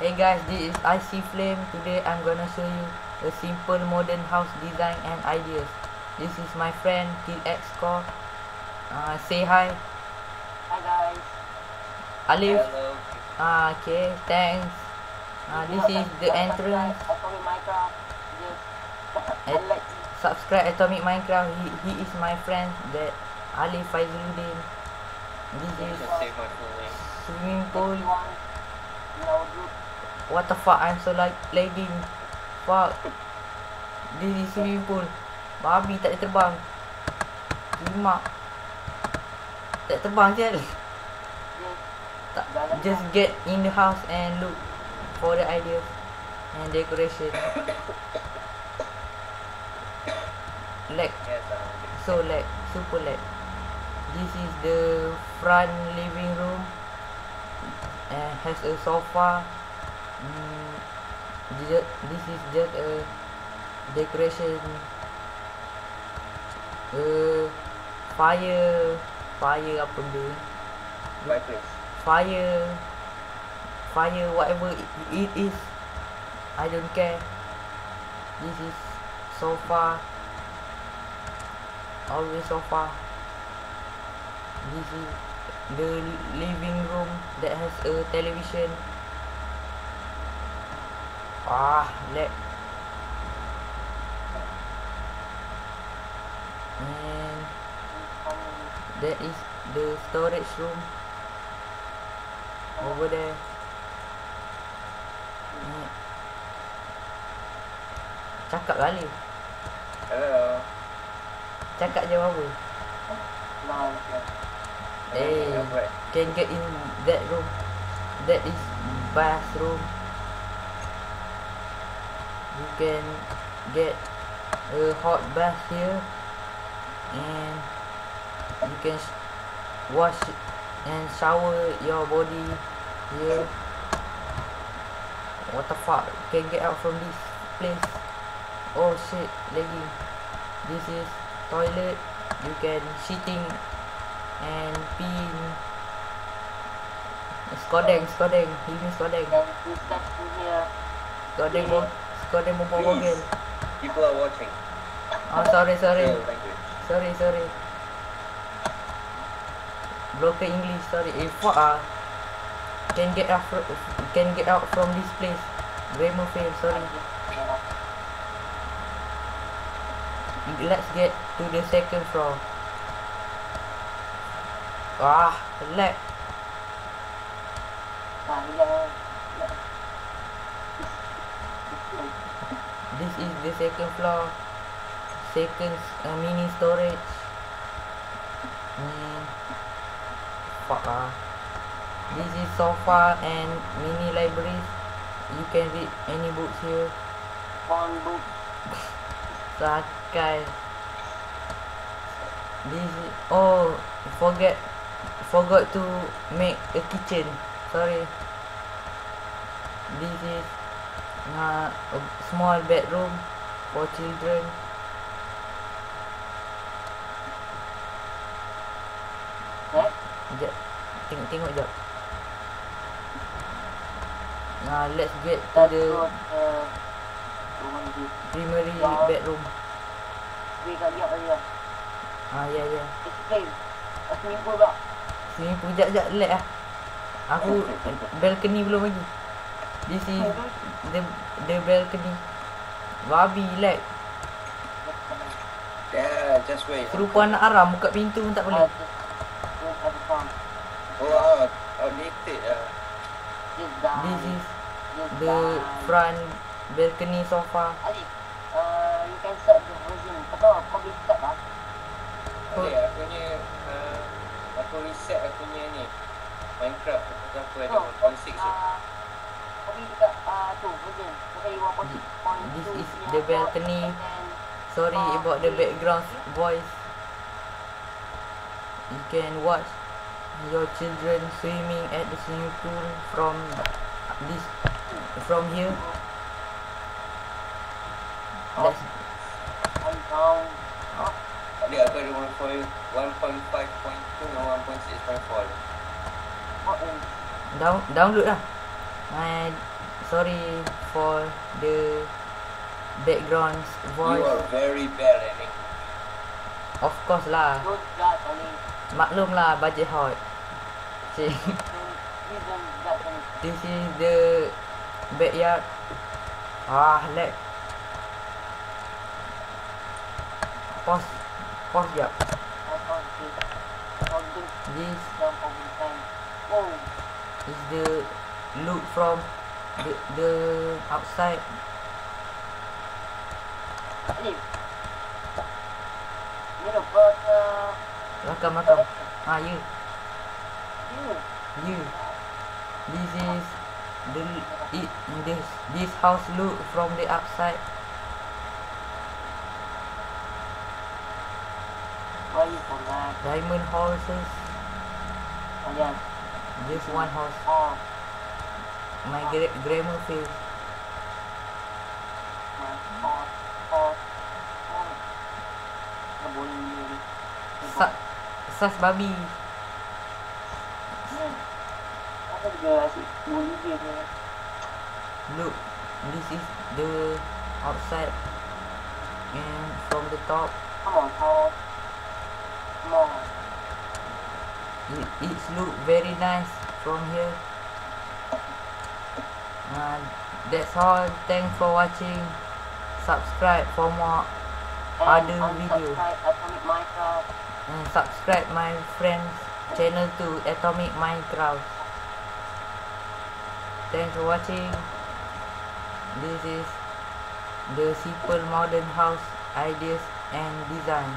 Hey guys, this is IC Flame. Today I'm gonna show you a simple modern house design and ideas. This is my friend Kill X Core. Uh, say hi. Hi guys. Alif. Hello. Ah, okay, thanks. Uh, this is the entrance. Atomic Minecraft. I At- like Subscribe Atomic Minecraft. He, he is my friend. That Alif Faizuddin. This You is swimming pool. in our group. What the fuck? I'm so like lagging. Fuck. This is swimming pool. Babi tak boleh terbang. Kimak. Tak terbang je. Tak, just get in the house and look for the ideas and decoration. Lag. So lag. Super lag. This is the front living room. And has a sofa. Mm, ju- this is just a decoration. Uh, fire. Fire apa benda? fireplace. Fire. Fire whatever it, it is. I don't care. This is sofa. Always sofa. This is the living room that has a television. Ah, lag. And that is the storage room over there. Cakap kali. Hello. Cakap je apa. now Eh, can get in that room. That is bathroom. You can get a hot bath here, and you can sh- wash and shower your body here. What the fuck? Can get out from this place. Oh shit, laggy. This is toilet. You can shitting and peeing. Skodeng, skodeng. Ini skodeng. then we step in here. Skodeng bo skodeng bo bogel. People are watching. Oh sorry sorry. So, language. Sorry sorry. Broken English, sorry. Eh fuck ah. Can get out fro- can get out from this place. Grammar fail, sorry. Let's get to the second floor. Ah, lag. This is the second floor. Second uh, mini storage. Ah. This is sofa and mini library. You can read any books here. Phone book. Sakai. This is oh forget forgot to make a kitchen. Sorry. This is uh, a small bedroom for children. Eh? Sekejap. Tengok tengok jap. Nah, let's get to the ni. primary bedroom. Kat dia tadi lah. Ah, ya ya. It's okay. Aku ni pun tak. Sini pun jap jap lag ah. Aku balcony belum lagi. This is the the balcony. Babi lag. Yeah, just wait. Serupa anak haram buka pintu pun tak boleh. Oh, out, outdated. Uh, Just die. This is the die. front balcony sofa. Ali, uh, you can set the version. Kau tahu kau boleh set lah. Oh. okay, aku punya, uh, aku reset aku punya ni. Minecraft, aku ada No, 1.6 tu. Uh, 1.6.2 This is the balcony. then Sorry about the background voice. You can watch your children swimming at the swimming pool from this from here. Let's down. Oh, Tadi aku ada 1.5.2 dengan 1.6.4 what is down download lah. My sorry for the background You voice. are very bad at English. Of course lah. Don't judge on me. Maklum lah budget hot. See, Don't, please don't judge on me. this is the backyard. Ah, lag. Pause. Pause jap. Hold on, please. Hold on, This jump over the fence. Oh, is the look from the the outside. Alif. Ni dapat uh, Rakam rakam. Ah, ya. you. You. This is the it this this house look from the outside. Why you that? Diamond horses. Ayan. Just one horse. Oh, My gra- grammar ni. Sa sas babi. Look, this is the outside and from the top Come on, Todd. Come on. it it look very nice from here. Uh, that's all. Thanks for watching. Subscribe for more And Other video. unsubscribe Atomic Minecraft. and subscribe my friend's channel to Atomic Minecraft. Thanks for watching. This is the simple modern house ideas and design.